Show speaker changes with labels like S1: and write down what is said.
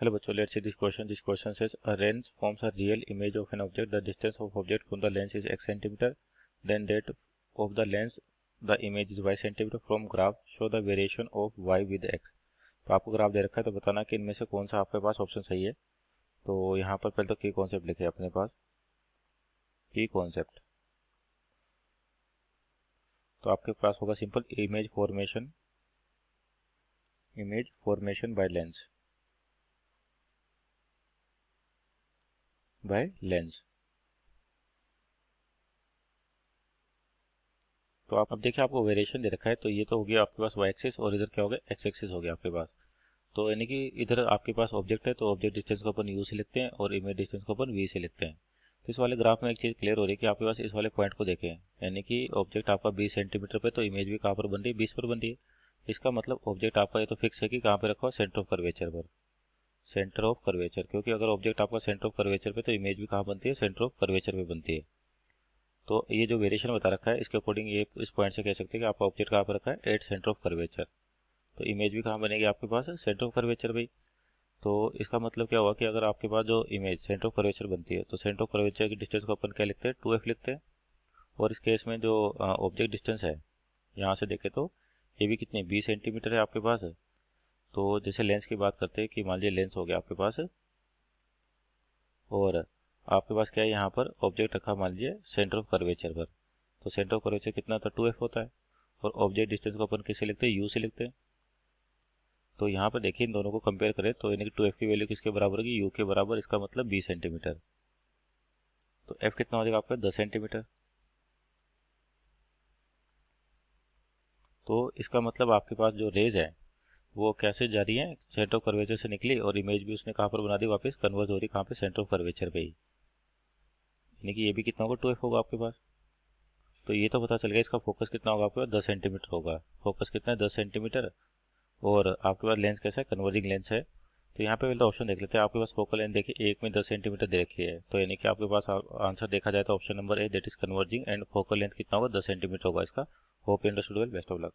S1: Hello बच्चों let's see this question this question says a range forms a real image of an object the distance of object from the lens is x centimetre then that of the lens the image is y centimetre from graph show the variation of y with x तो आपको graph दे रखा है तो बताना कि इनमें से कौन सा आपके पास ऑप्शन सही है। तो यहाँ पर पहले तो की कॉन्सेप्ट लिखे अपने पास। की कॉन्सेप्ट तो आपके पास होगा simple image formation image formation by lens by lens तो आप, अब देखिए आपको वेरिएशन दे रखा है तो ये तो हो गया आपके पास वाई एक्सिस और इधर क्या हो गया? एक्स एक्सिस हो गया आपके पास। तो यानी कि इधर आपके पास ऑब्जेक्ट है तो ऑब्जेक्ट डिस्टेंस को अपन यू से लिखते हैं और इमेज डिस्टेंस को अपन वी से लिखते हैं। तो इस वाले ग्राफ में एक चीज़ क्लियर हो रही है कि आपके पास इस वाले पॉइंट को देखें। यानी कि ऑब्जेक्ट आपका बीस सेंटीमीटर पर तो इमेज भी कहाँ पर बन रही है? बीस पर बन रही है। इसका मतलब ऑब्जेक्ट आपका ये तो फिक्स है कि कहाँ पर रखा हुआ सेंटर ऑफ़ कर्वेचर पर। सेंटर ऑफ़ कर्वेचर क्योंकि अगर ऑब्जेक्ट आपका सेंटर ऑफ़ कर्वेचर पे तो इमेज भी कहाँ बनती है? सेंटर ऑफ़ कर्वेचर पे बनती है। तो ये जो वेरिएशन बता रखा है, इसके अकॉर्डिंग ये, इस पॉइंट से कह सकते हैं कि आपका ऑब्जेक्ट कहाँ पर रखा है? एट सेंटर ऑफ़ कर्वेचर तो इमेज भी कहाँ बनेगी आपके पास? सेंटर ऑफ़ कर्वेचर भाई तो इसका मतलब क्या हुआ कि अगर आपके पास जो इमेज सेंटर ऑफ़ कर्वेचर बनती है तो सेंटर ऑफ़ कर्वेचर की डिस्टेंस को अपन क्या लिखते हैं? टू एफ़ लिखते हैं। और इस केस में जो ऑब्जेक्ट डिस्टेंस है, यहाँ से देखें तो ये भी कितनी, बीस सेंटीमीटर है आपके पास? तो जैसे लेंस की बात करते हैं कि मान लीजिए लेंस हो गया आपके पास, और आपके पास क्या है? यहाँ पर ऑब्जेक्ट रखा मान लीजिए सेंटर ऑफ़ कर्वेचर पर। तो सेंटर ऑफ़ कर्वेचर कितना था टू एफ़ होता है। और ऑब्जेक्ट डिस्टेंस को अपन किसे लिखते हैं? यू से लिखते हैं। तो यहाँ पर देखिए इन दोनों को कंपेयर करें तो यानी कि टू एफ़ की वैल्यू किसके बराबर होगी? यू के बराबर, इसका मतलब बीस सेंटीमीटर तो एफ़ कितना हो जाएगा आपका? दस सेंटीमीटर तो इसका मतलब आपके पास जो रेज है वो कैसे जा रही है? सेंटर ऑफ़ कर्वेचर से निकली और इमेज भी उसने कहाँ पर बना दी? वापस कन्वर्ट हो रही, कहाँ पे सेंटर ऑफ़ कर्वेचर पे ही। यानी कि ये भी कितना होगा? टू एफ़ होगा आपके पास। तो ये तो पता चल गया, इसका फोकस कितना होगा आपके पास? दस सेंटीमीटर होगा। फोकस कितना है? दस सेंटीमीटर और आपके पास लेंस कैसा है? कन्वर्जिंग लेंस है। तो यहाँ पे पहले ऑप्शन देख लेते हैं। आपके पास फोकल लेंथ देखिए, एक में दस सेंटीमीटर दे रखी है। तो यानी कि आपके पास आंसर देखा जाए तो option number a that is converging and focal length कितना होगा? दस सेंटीमीटर होगा इसका। Hope understood well best of luck